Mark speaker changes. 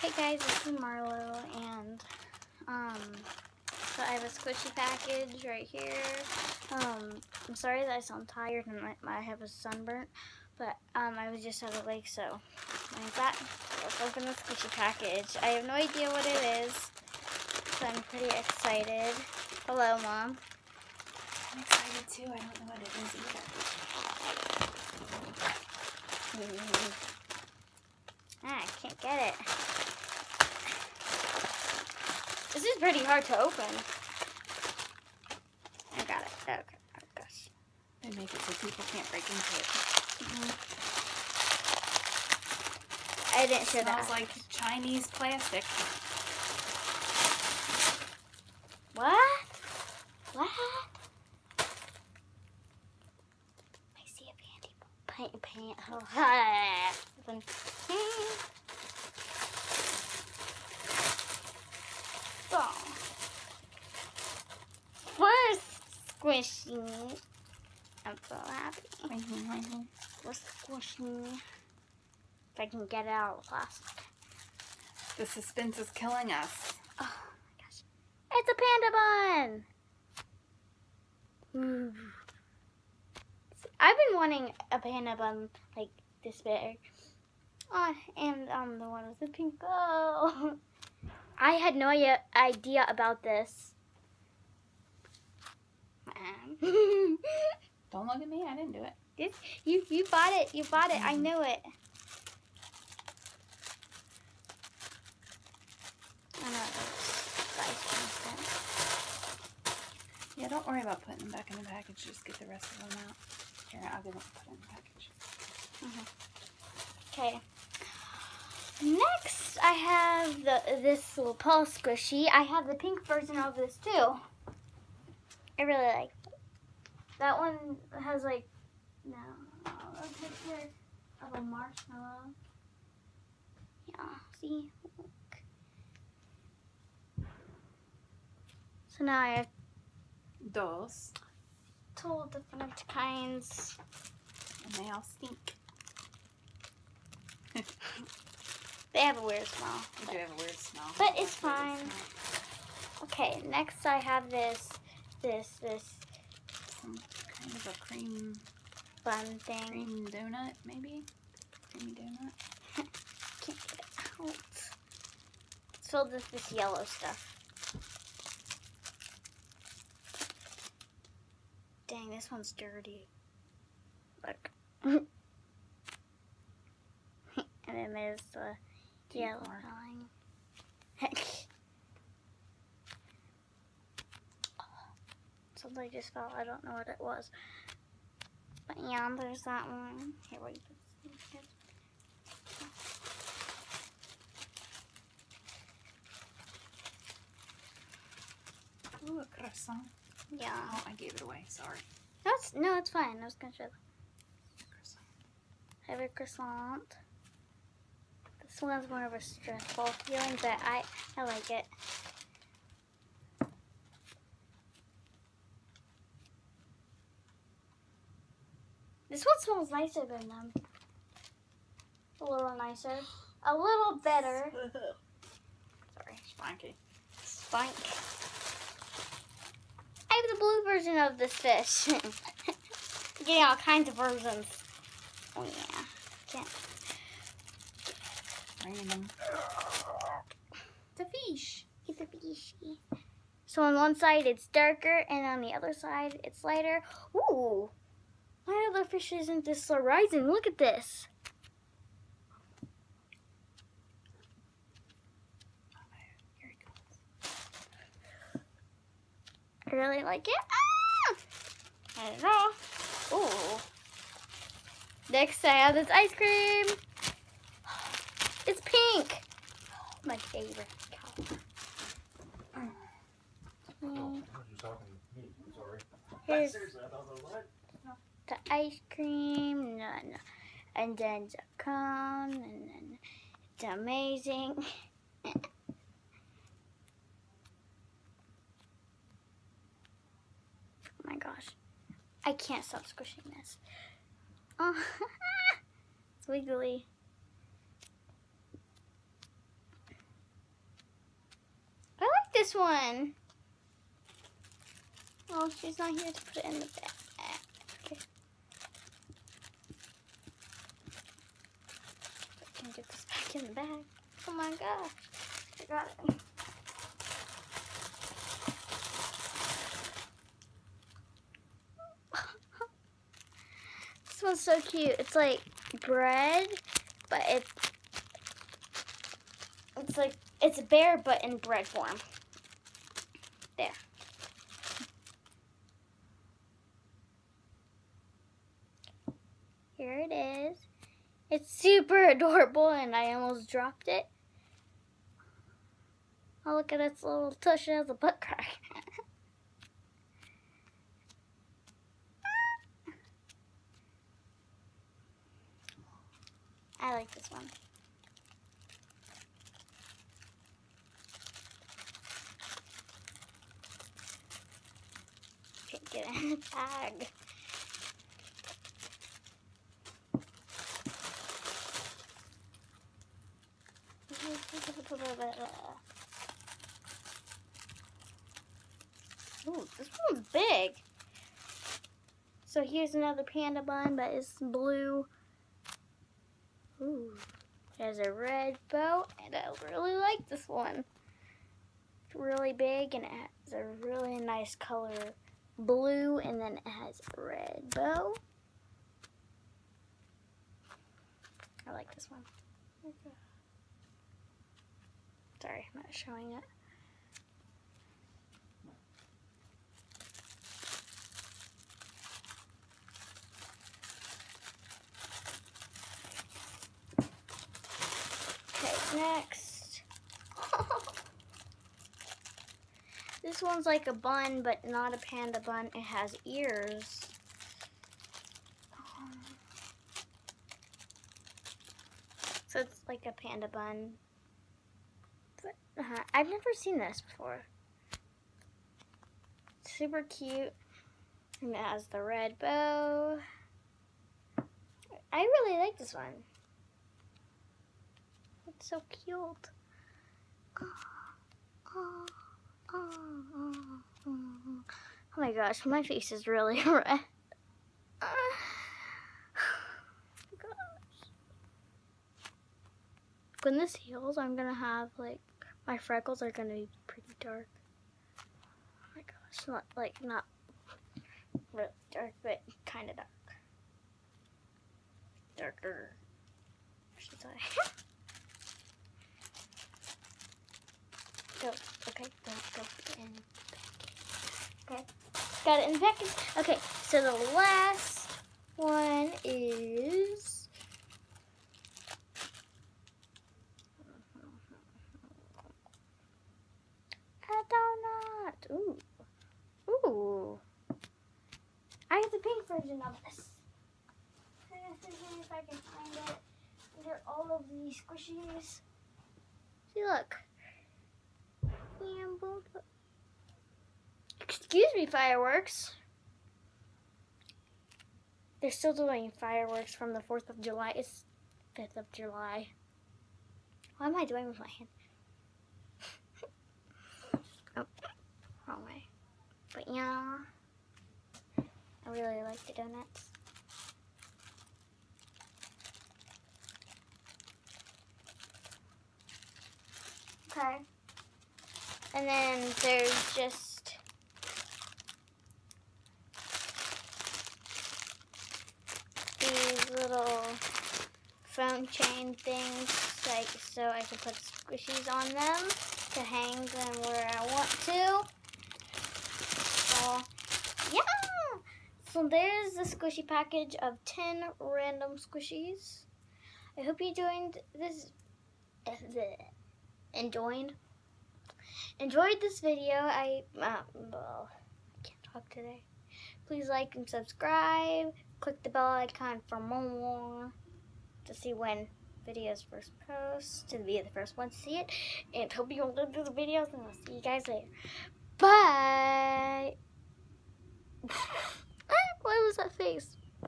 Speaker 1: Hey guys, this is Marlo, and um, so I have a squishy package right here. Um, I'm sorry that I sound tired and I, I have a sunburn, but um, I was just at a lake, so like that. Let's open the squishy package. I have no idea what it is, so I'm pretty excited. Hello, Mom.
Speaker 2: I'm excited too. I don't know what it is either.
Speaker 1: Ah, I can't get it. This is pretty hard to open. I got it. Okay. Oh gosh.
Speaker 2: They make it so people can't break into it. Mm-hmm.
Speaker 1: I didn't show that.
Speaker 2: Smells like Chinese plastic.
Speaker 1: What? What? I see a panty paint paint. Oh, hi. Open. So, first squishy. I'm so happy. We're squishing. If I can get it out of the plastic.
Speaker 2: The suspense is killing us.
Speaker 1: Oh my gosh. It's a panda bun! Ooh. I've been wanting a panda bun like this big. Oh, and um, the one with the pink bow. I had no idea about this. Um,
Speaker 2: Don't look at me. I didn't do it.
Speaker 1: this, you you bought it. You bought it. I knew it. I know. it's ice cream.
Speaker 2: Yeah, don't worry about putting them back in the package. Just get the rest of them out. Here, I'll them put in the package.
Speaker 1: Okay. Next, I have the this little Paul squishy. I have the pink version of this too. I really like it. That one has like no a picture of a marshmallow. Yeah, see. Look. So now I have
Speaker 2: Dos.
Speaker 1: two different kinds.
Speaker 2: And they all stink.
Speaker 1: They have a weird smell.
Speaker 2: They
Speaker 1: but-
Speaker 2: do have a weird smell.
Speaker 1: But it's
Speaker 2: like the way they
Speaker 1: fine. Okay, next I have this, this, this
Speaker 2: Some kind of a cream,
Speaker 1: fun thing.
Speaker 2: cream donut, maybe? Creamy donut?
Speaker 1: Can't get it out. It's filled with this yellow stuff. Dang, this one's dirty. Look. and then there's the yellow filling. Something just fell. I don't know what it was. But yeah, there's that one. Here, wait.
Speaker 2: Ooh, a croissant.
Speaker 1: Yeah.
Speaker 2: Oh, I gave it away. Sorry.
Speaker 1: That's no, it's fine. I was gonna show.
Speaker 2: Croissant.
Speaker 1: I have a croissant. This one's more of a stressful feeling, but I I like it. This one smells nicer than them. A little nicer. A little better. Sorry.
Speaker 2: Spanky.
Speaker 1: Spike. I have the blue version of this fish. Getting all kinds of versions. Oh yeah. Can't.
Speaker 2: Random. It's a fish.
Speaker 1: It's a fishy. So on one side it's darker, and on the other side it's lighter. Ooh. My other fish isn't this slow rising. Look at this.
Speaker 2: Here he goes.
Speaker 1: I really like it. Ah! I don't know. Ooh. Next, I have this ice cream. It's pink. My favorite color. Mm,
Speaker 3: You're talking to me, sorry.
Speaker 1: Here's
Speaker 3: Seriously, I thought, what?
Speaker 1: The ice cream. No, no. And then the cone. And then it's amazing. oh my gosh. I can't stop squishing this. Oh, it's wiggly. I like this one. Oh, she's not here to put it in the bag. Okay. I can get this back in the bag. Oh my gosh. I got it. this one's so cute. It's like bread, but it's it's like it's a bear but in bread form. There. Here it is. It's super adorable and I almost dropped it. Oh, look at its little tush. Has a butt crack. I like this one. Can't get in the bag. Ooh, this one's big. So here's another panda bun, but it's blue. Ooh, it has a red bow, and I really like this one. It's really big, and it has a really nice color blue, and then it has a red bow. I like this one. Sorry, I'm not showing it. Okay, next. this one's like a bun, but not a panda bun. It has ears. Um, so it's like a panda bun. Uh, I've never seen this before. Super cute. And it has the red bow. I really like this one. It's so cute. Oh, my gosh, my face is really red. When this heals, I'm gonna have like my freckles are gonna be pretty dark. Oh my gosh, not like not really dark, but kind of dark. Darker, I should say. go, okay, go, go in. Okay, got it in the package. Okay, so the last one is. A donut. Ooh. Ooh. I have the pink version of this. See if I can find it. Are all of these squishies. See, look. Excuse me, fireworks. They're still doing fireworks from the 4th of July. It's 5th of July. What am I doing with my hand? oh, wrong way. But yeah, I really like the donuts. Okay. And then there's just these little phone chain things, like so I can put squishies on them to hang them where I want to. So, yeah! So there's the squishy package of 10 random squishies. I hope you joined this, enjoyed enjoyed this video. I, uh, well, I can't talk today. Please like and subscribe. Click the bell icon for more to see when videos first post, to be the first one to see it. And hope you do the videos, and I'll see you guys later. Bye! Why was that face?